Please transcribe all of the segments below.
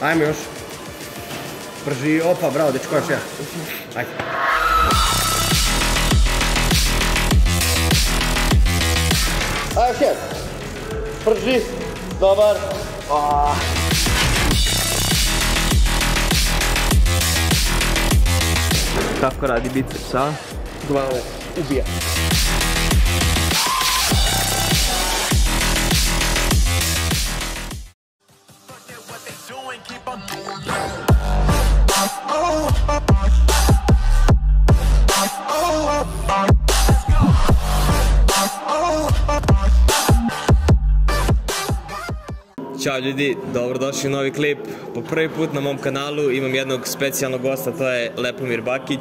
Ajmo još. Prži, opa, bravo, dečko, još jedan. Ajde. Ajde, još jedan. Prži, dobar. A. Kako radi biceps, a? Glave, ubija. Ćao ljudi, dobrodošli u novi klip. Po prvi put na mom kanalu imam jednog specijalnog gosta, to je Lepomir Bakić.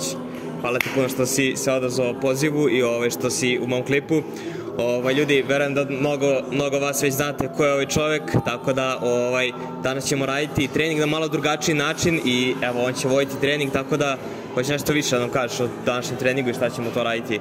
Hvala ti puno što si se odazvao pozivu i ovaj, što si u mom klipu. Ovaj, ljudi, verujem da mnogo, mnogo vas već znate ko je ovaj čovjek, tako da ovaj, danas ćemo raditi trening na malo drugačiji način i evo on će voditi trening, tako da hoće nešto više da nam kažeš o današnjem treningu i šta ćemo to raditi.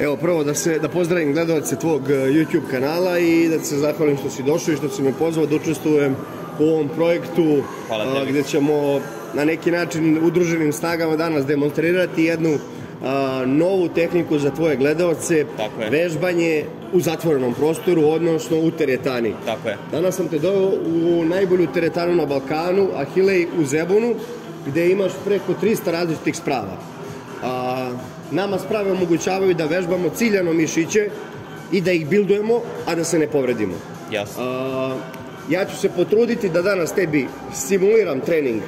Evo prvo da se da pozdravim gledalce tvog e, YouTube kanala i da se zahvalim što si došao i što si me pozvao da učestvujem u ovom projektu a, gdje ćemo na neki način udruženim snagama danas demonstrirati jednu a, novu tehniku za tvoje gledalce, vežbanje u zatvorenom prostoru, odnosno u teretani. Tako je. Danas sam te doveo u najbolju teretanu na Balkanu, Ahilej u Zebunu, gdje imaš preko 300 različitih sprava. Nama sprave omogućavaju da vežbamo ciljano mišiće i da ih bildujemo, a da se ne povredimo. Jasno. A, ja ću se potruditi da danas tebi simuliram trening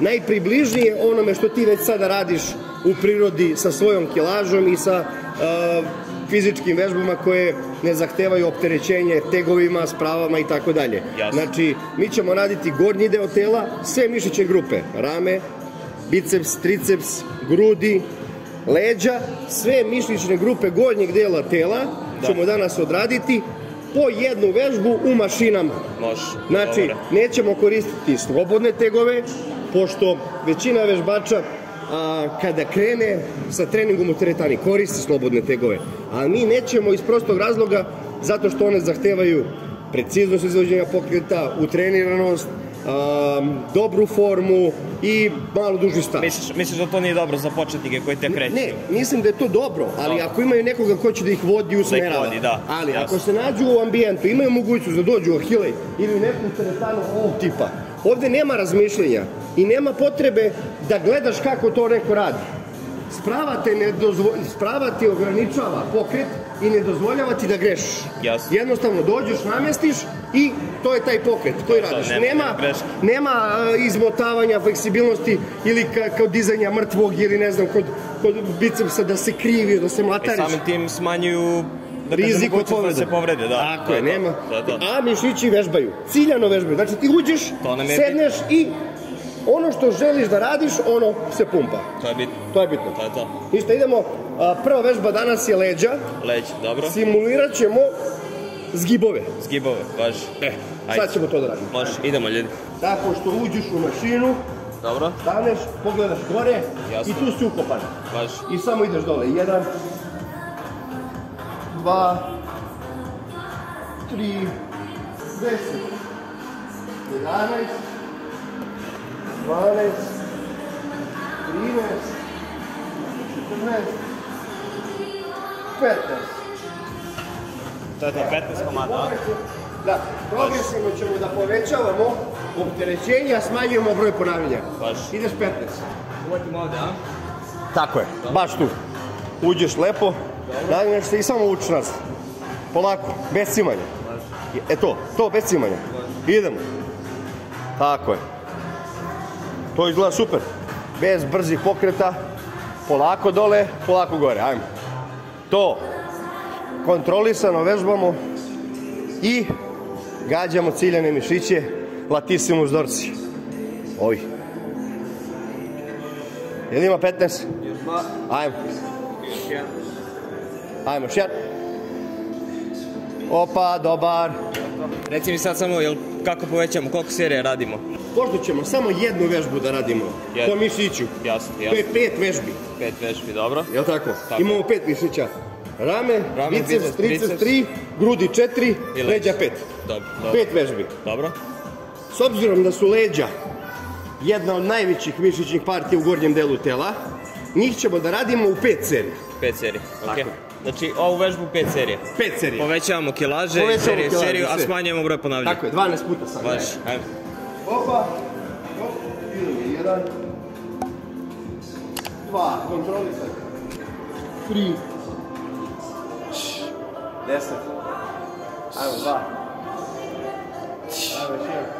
najpribližnije onome što ti već sada radiš u prirodi sa svojom kilažom i sa a, fizičkim vežbama koje ne zahtevaju opterećenje tegovima, spravama i tako dalje. Znači, mi ćemo raditi gornji deo tela, sve mišićne grupe, rame, biceps, triceps, grudi, leđa, sve mišićne grupe gornjeg dela tela Da. ćemo danas odraditi po jednu vežbu u mašinama. Može. Znači, nećemo koristiti slobodne tegove, pošto većina vežbača a, kada krene sa treningom u teretani koristi slobodne tegove, a mi nećemo iz prostog razloga zato što one zahtevaju preciznost izvođenja pokreta, utreniranost, dobru formu i malo duži staž. Misliš, misliš da to nije dobro za početnike koji te kreću? Ne, mislim da je to dobro, ali Dobro. ako imaju nekoga ko će da ih vodi i usmerava. da. Ali Jasno. ako se nađu u ambijentu, imaju mogućnost da dođu u Ahilej ili u neku teretanu ovog tipa, ovde nema razmišljenja i nema potrebe da gledaš kako to neko radi. Sprava te, ne dozvo... Sprava ti ograničava pokret i ne dozvoljava ti da grešiš. Jasno. Jednostavno dođeš, namestiš i to je taj pokret koji to, radiš. nema- nema, izmotavanja, fleksibilnosti ili ka, kao dizanja mrtvog ili ne znam, kod, kod bicepsa da se krivi, da se I matariš. samim tim smanjuju da Rizik od povrede. se povrede, da. Tako je, nema. A mišići vežbaju, ciljano vežbaju. Znači ti uđeš, sedneš i ono što želiš da radiš, ono se pumpa. To je bitno. To je bitno. To je to. Ništa, idemo. Prva vežba danas je leđa. Leđ, dobro. Simulirat ćemo zgibove. Zgibove, baš. E, sad ćemo to da radimo. Baš, idemo ljudi. Tako što uđeš u mašinu, dobro. Staneš, pogledaš gore Jasno. i tu si ukopan. Baš. I samo ideš dole. Jedan, dva, tri, deset, jedanest, 12, 13, 15. To je to 15 komada, Da, progresivno ćemo da povećavamo opterećenje, a smanjujemo broj ponavljanja. Baš. Ideš 15. Uvatimo malo, da? Tako je, baš tu. Uđeš lepo, nagneš se i samo učiš nas. Polako, bez cimanja. Baš. E to, to bez cimanja. Idemo. Tako je. To izgleda super. Bez brzih pokreta. Polako dole, polako gore. Ajmo. To. Kontrolisano vežbamo i gađamo ciljane mišiće latissimus dorsi. Ovi. Jel ima 15? Ajmo. Ajmo, još jedan. Opa, dobar. Reci mi sad samo, jel, kako povećamo, koliko serija radimo? Pošto ćemo samo jednu vežbu da radimo Jednu. po mišiću. Jasno, To jasno. je pet vežbi. Pet vežbi, dobro. Jel tako? Tako. Imamo pet mišića. Rame, Rame, biceps, biceps, triceps, tri, grudi četiri, I leđa. pet. Dobro, dobro. Pet vežbi. Dobro. s obzirom da su leđa jedna od najvećih mišićnih partija u gornjem delu tela, njih ćemo da radimo u pet serija. 5 serija. Tako Okay. Znači, ovu vežbu 5 serija. Pet serija. Povećavamo kilaže, Povećavamo seriju, kilaže, seriju, a smanjujemo broj ponavljanja. Tako je, 12 puta sam. Baš, ajmo. Opa, op, idemo, jedan, dva, kontrolisaj, tri, deset, ajmo, dva, ajmo, još jedan.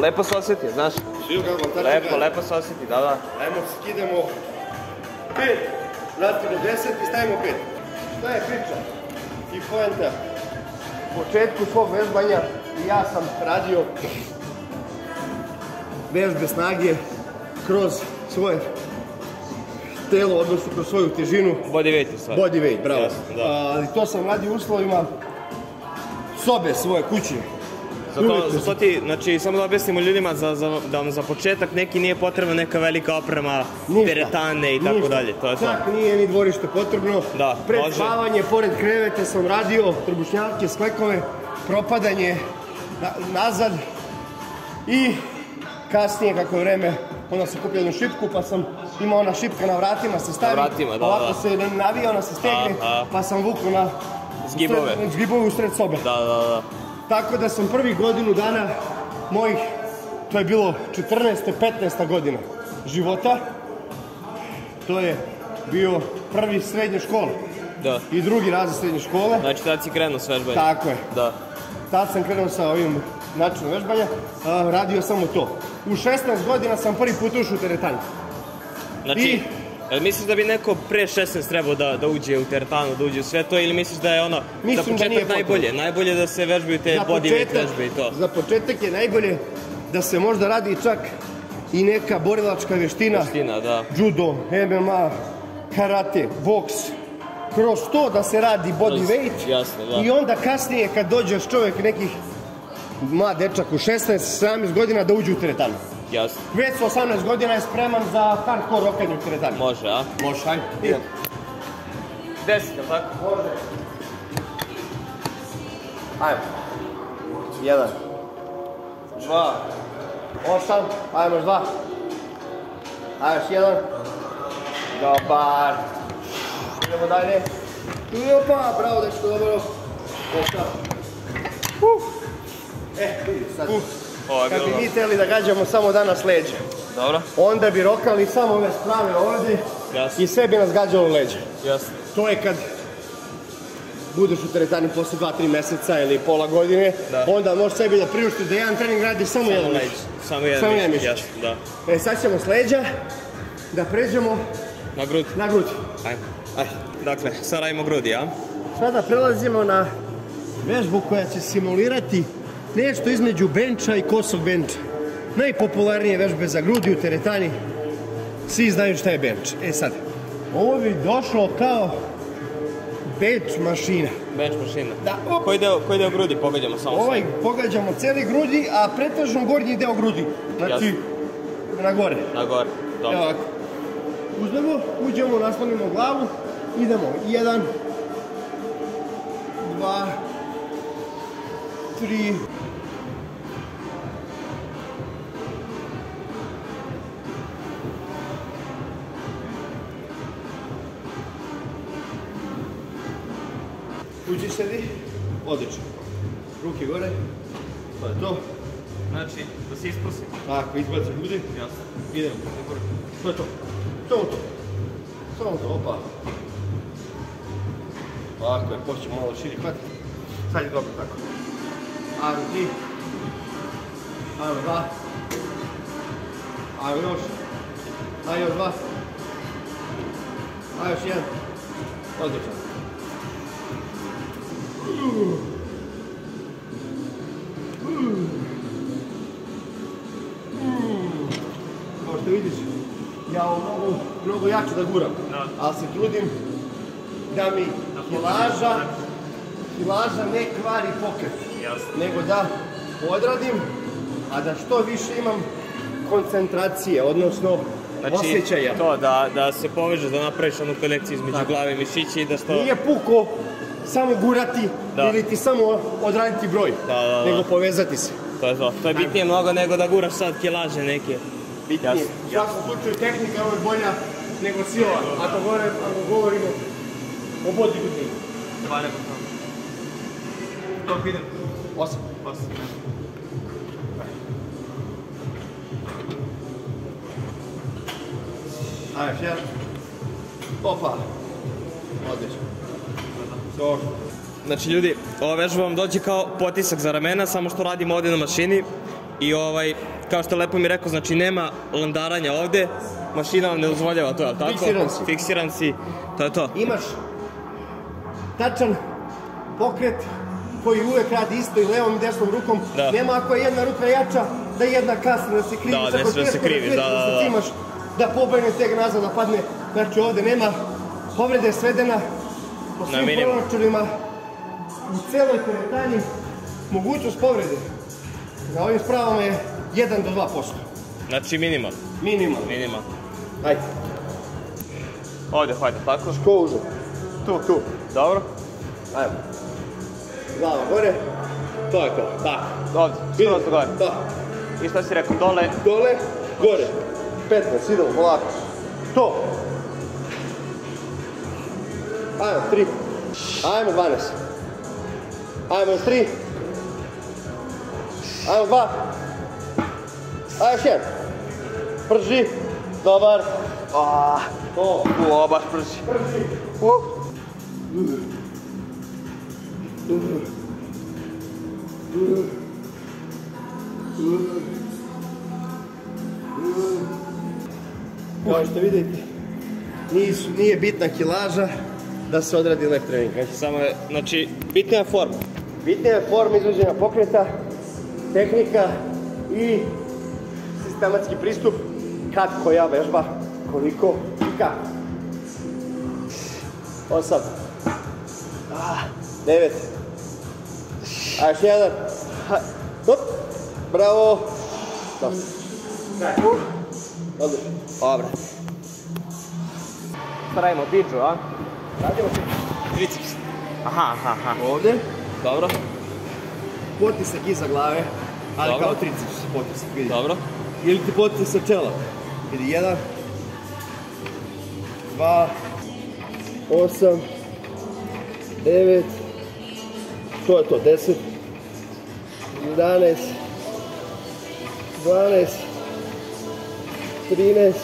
Lepo se osjeti, znaš? Lepo, lepo se osjeti, da, da. Ajmo, skidemo pet, vratimo deset i stavimo pet. Šta je priča? I poenta? U početku svog vežbanja ja sam radio vežbe snage kroz svoje telo, odnosno kroz svoju težinu, Body weight u stvari. body weight, bravo. Jasno, da. Ali to sam radio u uslovima sobe svoje kuće. Zato, zato ti, znači, samo da objasnimo ljudima za, za, da vam za početak neki nije potrebna neka velika oprema, Ništa. teretane i tako Ništa. dalje, to je to. Čak nije ni dvorište potrebno. Da, Pred spavanje, pored kreveta sam radio trbušnjake, sklekove, propadanje na- nazad i kasnije kako je vreme, onda sam kupio jednu šipku pa sam imao ona šipka na vratima se stavi, Na vratima, da, ovako da. se navija, ona se stegne, pa sam vukao na Zgibove. usred- zgibove u sred sobe. Da, da, da. Tako da sam prvih godinu dana mojih, to je bilo 14. 15. godina života, to je bio prvi srednje škole Da. i drugi razred srednje škole. Znači, tad si krenuo s vežbanjem. Tako je. Da. Tad sam krenuo sa ovim načinom vežbanja, radio samo to. U 16 godina sam prvi put ušao u teretanu. Znači, I- jel misliš da bi neko pre 16 trebao da, da uđe u teretanu, da uđe u sve to ili misliš da je ono Mislim za početak najbolje? Najbolje da se vežbaju te Za body weight početak, vežbe i to. za početak je najbolje da se možda radi čak i neka borilačka veština. Veština, da. judo, MMA, karate, boks, kroz to da se radi body weight da. i onda kasnije kad dođeš čovjek nekih mlad dečak u 16-17 godina da uđe u teretanu. Jasno. Već sa 18 godina je spreman za hardcore rokanje u teretanu. Može, a? Može, hajde. Idemo. 10, jel tako? Može. Ajmo. Jedan. Dva. Osam. Ajmo dva. Ajmo još jedan. Dobar. Idemo dalje. Opa, bravo dečko, dobro. Osam. Uh. E, vidi sad. Je Kad bi mi htjeli da gađamo samo danas leđe, Dobro, onda bi rokali samo ove sprave ovdje Jasno. i sve bi nas gađalo leđe. jasno. To je kad budeš u teretani posle 2-3 meseca ili pola godine, Da. onda možeš sebi da priuštiš da jedan trening radiš samo, jedan leđ. Samo jedan Samo mišić, jasno, da. E sad ćemo s leđa da pređemo Na grudi. na grudi. Ajmo. Dakle, sad radimo grudi, a? Sada prelazimo na vežbu koja će simulirati nešto između benča i kosog benča. Najpopularnije vežbe za grudi u teretani. Svi znaju šta je benč. E sad, ovo bi došlo kao bench mašina. Bench mašina. Da, op. Koji deo, koji deo grudi pogađamo samo Ovaj pogađamo cijeli grudi, a pretežno gornji deo grudi. Znači, Jasno. na gore. Na gore. Evo Dobro. ovako. Uzmemo, uđemo, naslonimo glavu, idemo. Jedan, dva, tri, Uđi sedi. Odlično. Ruke gore. To je to. Znači, da se isprosi. Tako, izbaci ljudi. Jasno. Idemo. To je to. Samo to. Samo to, opa. Ovako je, počne malo širi hvat. Sad je dobro tako. Ajmo ti. Ajmo dva. Ajmo još. Ajmo još dva. Ajmo još jedan. Odlično. Kao što vidiš, ja ovo mogu mnogo jače da guram, ali se trudim da mi kilaža, kilaža ne kvari pokret, Jasno. nego da odradim, a da što više imam koncentracije, odnosno Znači, osjećaja. to, da, da se povežeš, da napraviš onu konekciju između Tako. glave i mišića i da što... Nije puko samo gurati Da. ili ti samo odraditi broj, Da, da, da. nego povezati se. To je to. To je bitnije mnogo nego da guraš sad kilaže neke. Bitnije. Jasno. U svakom slučaju tehnika je uvijek bolja nego sila. Ako, ako govorimo o bodybuildingu. Barem to. Koliko idem? Osam. Osam. Ajde, jedan. Opa. Odlično. So, Znači ljudi, ova vežba vam dođe kao potisak za ramena, samo što radimo ovdje na mašini. I ovaj, kao što je lepo mi rekao, znači nema landaranja ovdje, mašina vam ne dozvoljava to, jel tako? Fiksiran si. Fiksiran si, to je to. imaš tačan pokret koji uvek radi isto i levom i desnom rukom. Da. Nema ako je jedna ruka jača, da je jedna kasna, da se krivi. Da, ne da se krivi, da, da, da. imaš da pobegne teg nazad, da padne. Znači ovdje nema povrede je svedena po Na svim minimum. proračunima u celoj teretani mogućnost povrede na ovim spravama je 1 do 2%. Znači minimal, Minimalno. minimal. Ajde. Ovdje, hajde, tako. Ko uže? Tu, tu. Dobro. Ajmo. Glava gore. To je to. Tako. Ovdje, skroz gore. Da. I šta si rekao, dole? Dole, gore. 15, idemo polako. To. Ajmo, 3. Ajmo, 12. Ajmo, još 3. Ajmo, 2. Ajmo, još jedan. Prži. Dobar. A, To. u, baš prži. Prži. U. Kao što vidite, nisu, nije bitna kilaža da se odradi lep trening. Znači, Samo je, znači, bitna je forma. Bitna je forma izvođenja pokreta, tehnika i sistematski pristup kad koja vežba, koliko i kako. Osam. Devet. A još jedan. Hop. Bravo. Uh, Odlično. Dobro. Šta radimo, bidžu, a? Radimo se Triceps. Aha, aha, aha. ovdje. Dobro, Potisak iza glave, ali Dobro. kao triceps potisak, vidi. dobro. Ili ti potisak čela. Vidi, jedan, dva, osam, devet, to je to, deset, jedanaest, dvanaest, trinaest,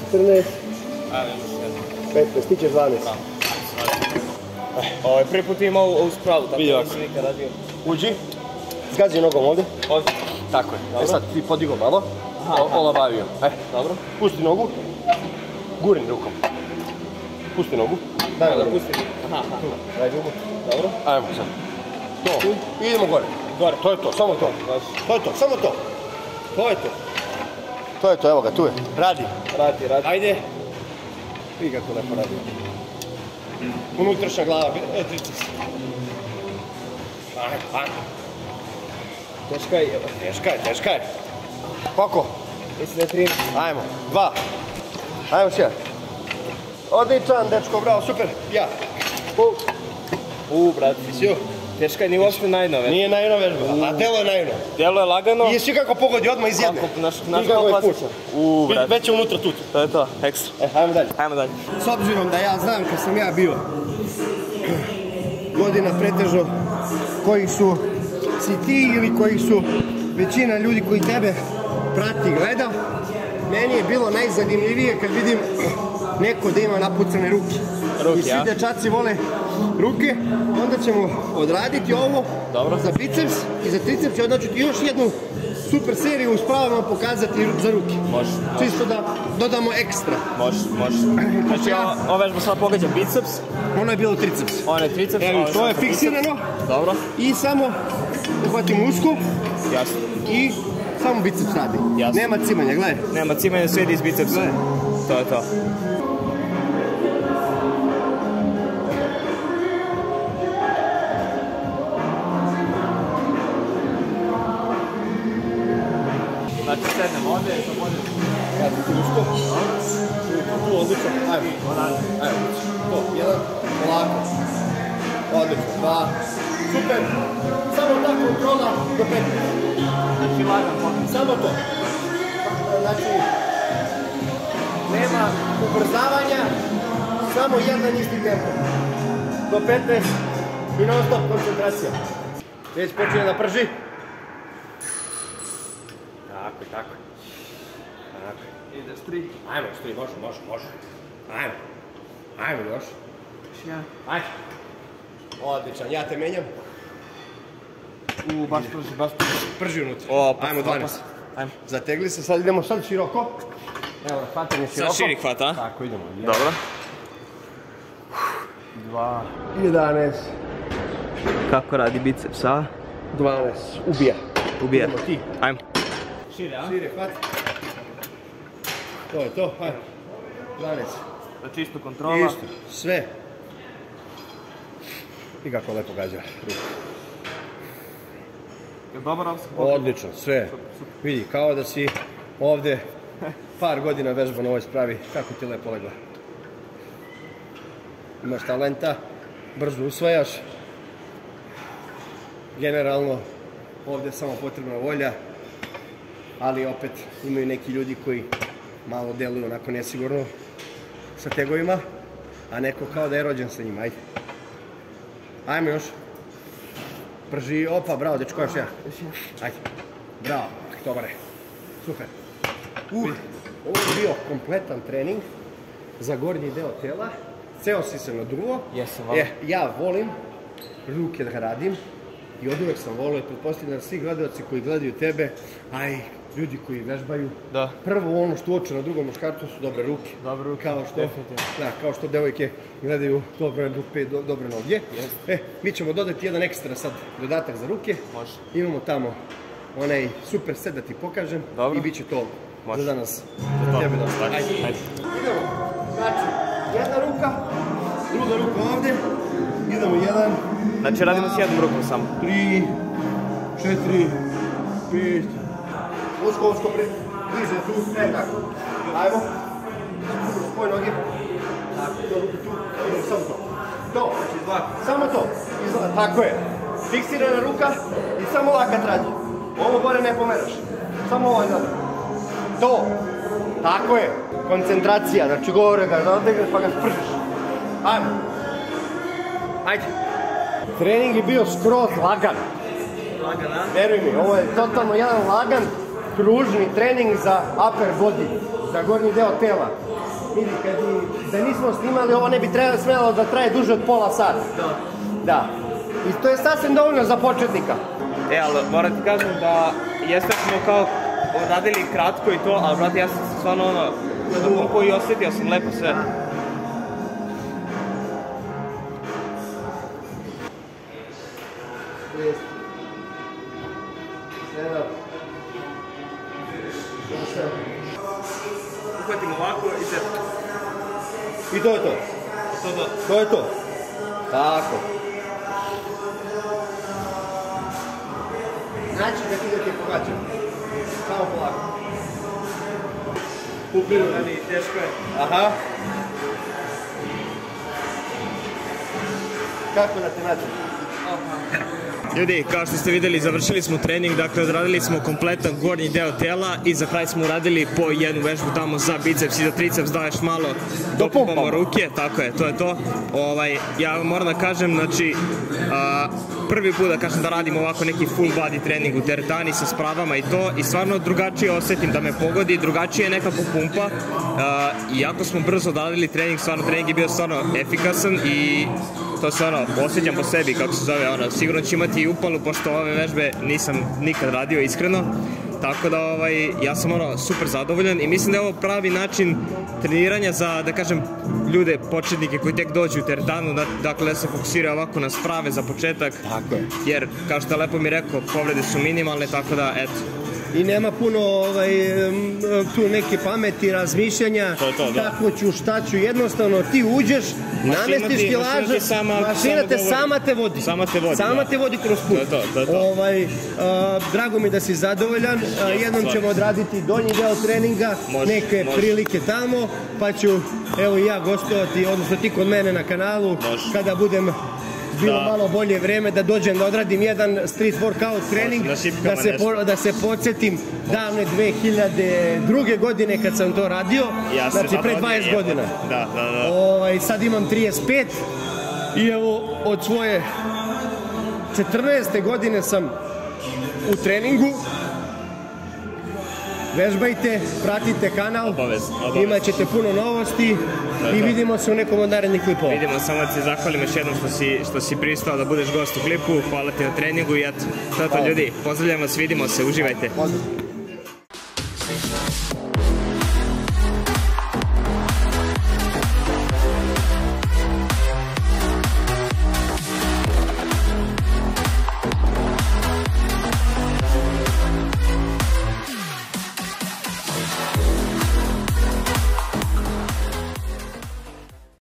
četrnaest, Ajde, petnaest, ti ćeš dvanaest. Ovo je prvi put imao ovu spravu, tako da nisam nikad radio. Uđi, zgazi nogom ovdje. Ovdje. Tako je. Dobro. E sad ti podigo malo, o- olabavio. E, Dobro. pusti nogu, gurni rukom. Pusti nogu. Daj Da pustim. Aha, aha. Daj ruku. Dobro. Ajmo sad. To. I idemo gore. Gore. To je to, samo to. To je to, samo to. To je to. To je to, evo ga, tu je. Radi. Radi, radi. Ajde. Vidi kako lepo radi. Unutrašnja glava, e, triceps. Ajde, ajde. Teška je. Teška je, teška je. Koliko? Mislim da je tri. Ajmo, dva. Ajmo še. Odličan, dečko, bravo, super. Ja. U, U, brate. sju. Teška je, nije uopšte najnove. Nije najno vežba, a telo je najno. Djelo je lagano. I svi kako pogodi odmah iz jedne. Naš, I kako je kako put. U, Vidi, brate. Već je unutra tut. To je to, ekstra. E, ajmo dalje. Ajmo dalje. S obzirom da ja znam kad sam ja bio godina pretežno koji su si ti ili koji su većina ljudi koji tebe prati i gleda, meni je bilo najzanimljivije kad vidim neko da ima napucane ruke. Ruke, I svi dečaci vole ruke, onda ćemo odraditi ovo Dobro. za biceps i za triceps i onda ću ti još jednu super seriju s pravom pokazati za ruke. Može, Čisto da dodamo ekstra. može, može. Znači, ja- ova vežba sad pogađa biceps, Ono je bilo triceps. ovo je triceps, Evo, to je biceps. fiksirano Dobro, i samo uhvatimo usko jasno. i samo biceps radi. Jasno. Nema cimanja, gledaj. Nema cimanja, sve ide iz bicepsa. Gle. To je to. Znači, sednem ovdje, zabodim. Radi ti usko. Tu, odlično. Ajmo. Ajmo. To, jedan, Polako. Odlično, dva. Super. Samo ta kontrola do 15. Znači lagan potez. Samo to. Znači, nema ubrzavanja, samo jedan isti tempo. Do 15 i non stop koncentracija. Već počinje da prži. Tako, tako. Tako. Ideš tri. Ajmo, još tri, može, može, može. Ajmo. Ajmo još. Još jedan. Ajde. Odličan, ja te menjam. U, baš prži, baš prži. Prži unutra. O, pa Ajmo, 12. Ajmo. Zategli se, sad idemo sad široko. Evo, hvatanje široko. širi hvat, a? Tako, idemo. Dobro. Dva. 11, Kako radi biceps, a? 12, ubija. Ubija. Idemo ti. Ajmo. Šire, a? Šire, hvat. To je to, ajde. 12. Da čisto kontrola. Isto, sve. I kako lepo gađa. Je dobar Odlično, sve. Vidi, kao da si ovde par godina vežba na ovoj spravi. Kako ti lepo legla. Imaš talenta, brzo usvajaš. Generalno, ovde je samo potrebna volja. Ali opet imaju neki ljudi koji malo deluju onako nesigurno sa tegovima, a neko kao da je rođen sa njima. Ajde. Ajmo još. Prži, opa, bravo, dečko, još ja. Ajde. Bravo, dobar je. Super. Uh, ovo je bio kompletan trening za gornji deo tela. Ceo si se nadruo. Jesam, hvala. E, ja volim ruke da radim i od uvek sam volio, pretpostavljam da svi gledalci koji gledaju tebe, a i ljudi koji vežbaju, Da. prvo ono što uoče na drugom muškarcu su dobre ruke. Dobre ruke, Kao što, definitivno. da, kao što devojke gledaju dobre rupe, do, dobre noge. Jeste. E, mi ćemo dodati jedan ekstra sad dodatak za ruke. Može. Imamo tamo onaj super set da ti pokažem Dobro. i bit će to Može. za danas. Za tebe da. Ajde. Ajde. Idemo. Znači, jedna ruka, druga ruka ovde. Idemo jedan, Znači radimo s jednom rukom samo. tri, četiri, pet. Usko, usko, pre, bliže tu, e tako. Ajmo. Spoj noge. Tako, to ruku tu, idemo samo to. To, samo to. Izla, tako je. Fiksirana ruka i samo lakat radi. Ovo gore ne pomeraš. Samo ovaj zadnji. To. Tako je. Koncentracija, znači gore ga zadegneš pa ga spržiš. Ajmo. Ajde. Trening je bio skroz lagan. Lagana. Veruj mi, ovo je totalno jedan lagan, kružni trening za upper body, za gornji deo tela. Vidi, kad i, da nismo snimali, ovo ne bi trebalo smjelo da traje duže od pola sata. Da. Da. I to je sasvim dovoljno za početnika. E, ali moram ti kažem da jeste smo kao radili kratko i to, ali brate ja sam se stvarno ono, nadumpo i osjetio sam lepo sve. Osam. Uhvatimo ovako i se... I to je to. To, to. To je to. Tako. Znači da ti da ti pogađam. Samo polako. Upinu. Meni teško je. Aha. Kako da te nađem? Ljudi, kao što ste vidjeli, završili smo trening, dakle odradili smo kompletan gornji deo tela i za kraj smo uradili po jednu vežbu tamo za biceps i za triceps, da još malo dopumpamo pumpamo. ruke, tako je, to je to. Ovaj, ja moram da kažem, znači, a, prvi put da kažem da radim ovako neki full body trening u teretani sa spravama i to i stvarno drugačije osetim da me pogodi, drugačije je nekako pumpa. A, iako smo brzo odradili trening, stvarno trening je bio stvarno efikasan i to se ono, osjećam po sebi, kako se zove, ono, sigurno će imati upalu, pošto ove vežbe nisam nikad radio iskreno. Tako da ovaj, ja sam ono super zadovoljan i mislim da je ovo pravi način treniranja za, da kažem, ljude, početnike koji tek dođu u teretanu, da, dakle da se fokusiraju ovako na sprave za početak. Tako je. Jer, kao što je lepo mi rekao, povrede su minimalne, tako da, eto, i nema puno ovaj, tu neke pameti, razmišljanja, To to, da. kako ću, šta ću, jednostavno ti uđeš, namestiš ti- mašina ti sama- mašina sama te govori. sama te vodi. Sama te vodi, Sama te vodi kroz put. To je to, to je to. Ovaj, a, drago mi da si zadovoljan, a, jednom ćemo odraditi donji deo treninga, Može, neke može. prilike tamo, pa ću evo i ja gostovati, odnosno ti kod mene na kanalu, Može. kada budem bilo malo bolje vreme da dođem da odradim jedan street workout trening, da se, po- da se podsjetim davne 2002. godine kad sam to radio, znači pre rodio, 20 jebote. godina. Da, da, da. Ovaj, sad imam 35 i evo od svoje 14. godine sam u treningu. Vežbajte, pratite kanal, imat ćete puno novosti To i to. vidimo se u nekom od narednih klipova. Vidimo, samo da ti zahvalim još jednom što si, što si pristao da budeš gost u klipu, hvala ti na treningu i eto, to je to ljudi, pozdravljam vas, vidimo se, uživajte. Pozdrav.